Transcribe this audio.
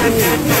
Yeah.